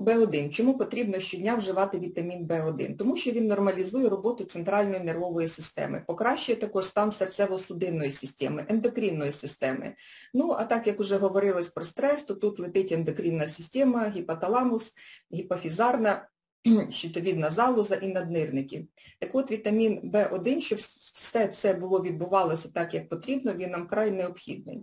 В1. Чому потрібно щодня вживати вітамін В1? Тому що він нормалізує роботу центральної нервової системи, покращує також стан серцево-судинної системи, ендокринної системи. Ну, а так як вже говорилось про стрес, то тут летить ендокринна система, гіпоталамус, гіпофізарна, щитовідна залоза і наднирники. Так от вітамін В1, щоб все це було відбувалося так, як потрібно, він нам край необхідний.